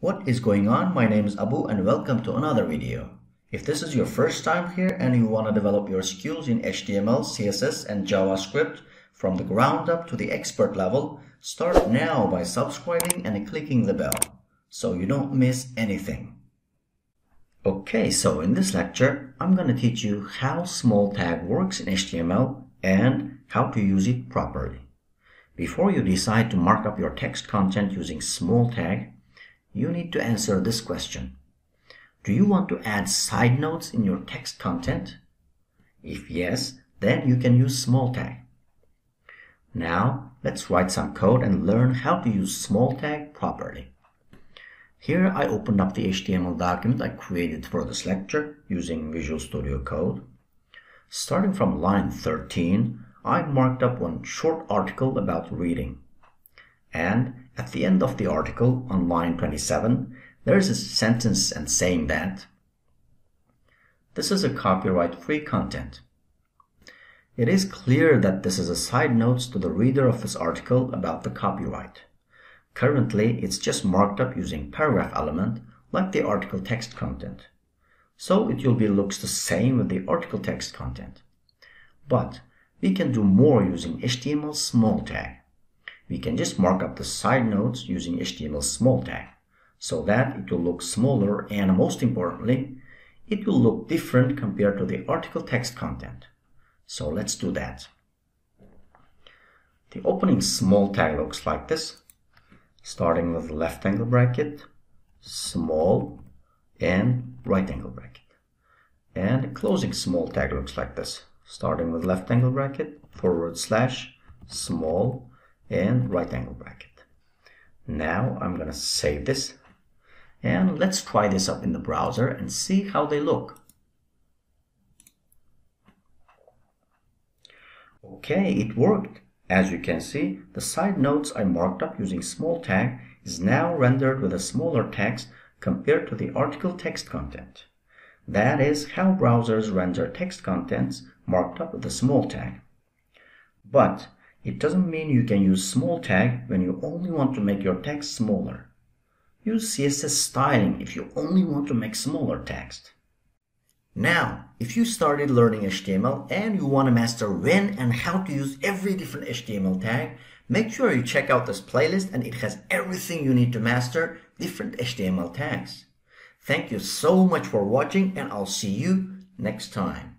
What is going on? My name is Abu and welcome to another video. If this is your first time here and you want to develop your skills in HTML, CSS and JavaScript from the ground up to the expert level, start now by subscribing and clicking the bell so you don't miss anything. Okay, so in this lecture, I'm going to teach you how small tag works in HTML and how to use it properly. Before you decide to mark up your text content using small tag, you need to answer this question. Do you want to add side notes in your text content? If yes, then you can use small tag. Now, let's write some code and learn how to use small tag properly. Here I opened up the HTML document I created for this lecture using Visual Studio Code. Starting from line 13, I marked up one short article about reading. And at the end of the article on line 27, there is a sentence and saying that this is a copyright-free content. It is clear that this is a side note to the reader of this article about the copyright. Currently, it's just marked up using paragraph element like the article text content. So it will be looks the same with the article text content. But we can do more using HTML small tag we can just mark up the side notes using HTML small tag so that it will look smaller and most importantly, it will look different compared to the article text content. So let's do that. The opening small tag looks like this, starting with left angle bracket, small, and right angle bracket. And the closing small tag looks like this, starting with left angle bracket, forward slash, small, and right angle bracket. Now I'm going to save this and let's try this up in the browser and see how they look. Okay, it worked. As you can see, the side notes I marked up using small tag is now rendered with a smaller text compared to the article text content. That is how browsers render text contents marked up with a small tag. But it doesn't mean you can use small tag when you only want to make your text smaller. Use CSS styling if you only want to make smaller text. Now, if you started learning HTML and you want to master when and how to use every different HTML tag, make sure you check out this playlist and it has everything you need to master different HTML tags. Thank you so much for watching and I'll see you next time.